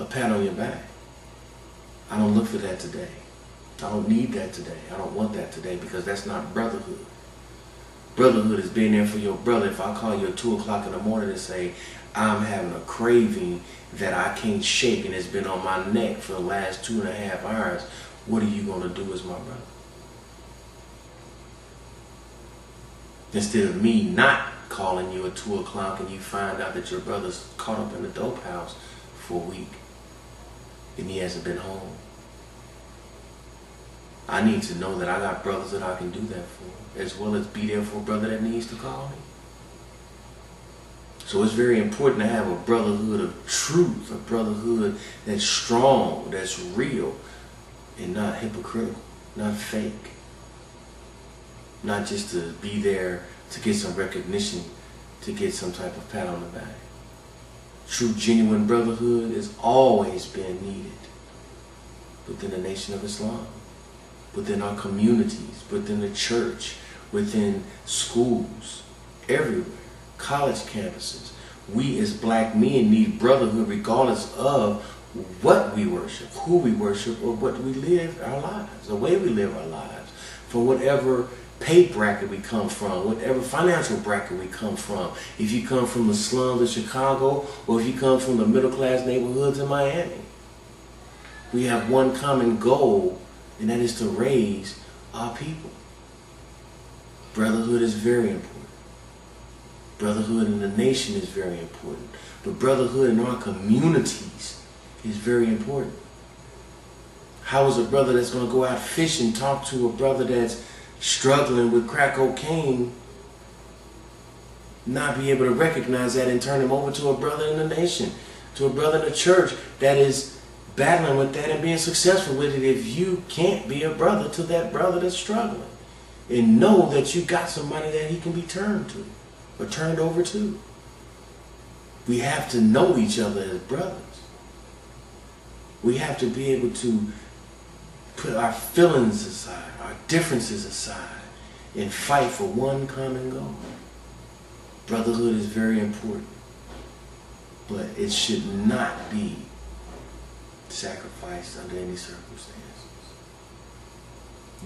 a pat on your back. I don't look for that today. I don't need that today. I don't want that today because that's not brotherhood. Brotherhood is being there for your brother. If I call you at 2 o'clock in the morning and say, I'm having a craving that I can't shake and it's been on my neck for the last two and a half hours, what are you going to do as my brother? Instead of me not calling you at 2 o'clock and you find out that your brother's caught up in the dope house for a week and he hasn't been home. I need to know that I got brothers that I can do that for, as well as be there for a brother that needs to call me. So it's very important to have a brotherhood of truth, a brotherhood that's strong, that's real, and not hypocritical, not fake. Not just to be there to get some recognition, to get some type of pat on the back. True, genuine brotherhood has always been needed within the nation of Islam, within our communities, within the church, within schools, everywhere, college campuses. We as black men need brotherhood regardless of what we worship, who we worship, or what we live our lives, the way we live our lives, for whatever pay bracket we come from, whatever financial bracket we come from. If you come from the slums of Chicago or if you come from the middle class neighborhoods in Miami. We have one common goal, and that is to raise our people. Brotherhood is very important. Brotherhood in the nation is very important. But brotherhood in our communities is very important. How is a brother that's going to go out fishing talk to a brother that's struggling with crack cocaine not be able to recognize that and turn him over to a brother in the nation, to a brother in the church that is battling with that and being successful with it if you can't be a brother to that brother that's struggling and know that you got somebody that he can be turned to or turned over to. We have to know each other as brothers. We have to be able to put our feelings aside, our differences aside, and fight for one common goal. Brotherhood is very important, but it should not be sacrificed under any circumstances.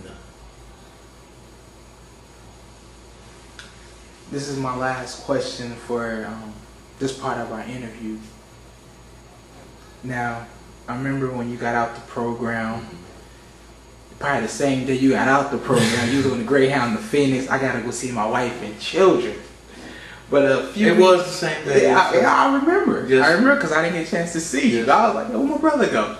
No. This is my last question for um, this part of our interview. Now, I remember when you got out the program, probably the same day you got out the program, you was on the Greyhound to Phoenix. I gotta go see my wife and children. But a few It was the same day. Yeah, I, I remember. Yes. I remember because I didn't get a chance to see you. Yes. I was like, where my brother go?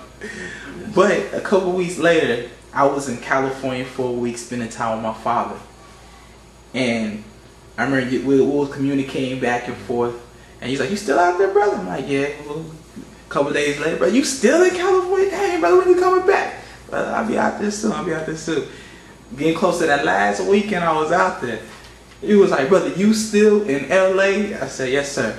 But a couple weeks later, I was in California for a week spending time with my father. And I remember you- we, we was communicating back and forth. And he's like, you still out there, brother? I'm like, yeah. A couple days later, bro, you still in California? Dang, brother, when you coming back? Brother, I'll be out there soon. I'll be out there soon. Getting close to that last weekend I was out there. He was like, brother, you still in LA? I said, yes, sir.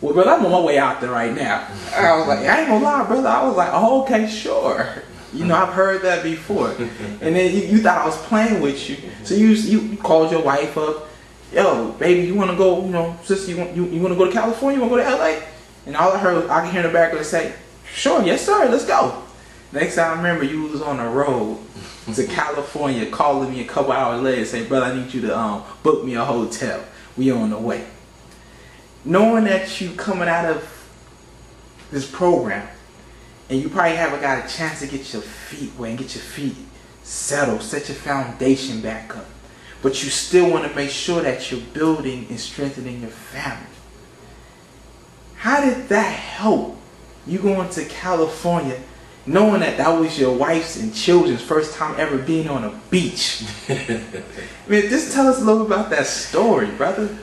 Well, brother, I'm on my way out there right now. I was like, I ain't gonna lie, brother. I was like, oh, okay, sure. You know, I've heard that before. And then you, you thought I was playing with you. So you, you called your wife up. Yo, baby, you wanna go, you know, sister, you want, you, you wanna go to California? You wanna go to LA? And all I heard, I can hear in the background say, sure, yes, sir, let's go. Next I remember, you was on the road to California, calling me a couple hours later, saying, brother, I need you to um, book me a hotel. We on the way. Knowing that you coming out of this program, and you probably haven't got a chance to get your feet wet and get your feet settled, set your foundation back up. But you still want to make sure that you're building and strengthening your family. How did that help you going to California knowing that that was your wife's and children's first time ever being on a beach? I mean, just tell us a little about that story, brother.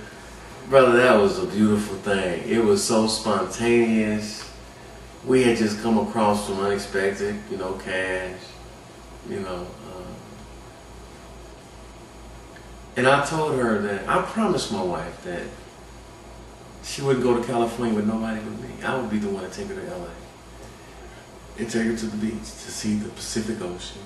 Brother, that was a beautiful thing. It was so spontaneous. We had just come across some unexpected, you know, cash, you know. Um, and I told her that I promised my wife that she wouldn't go to California with nobody but me. I would be the one to take her to LA and take her to the beach to see the Pacific Ocean,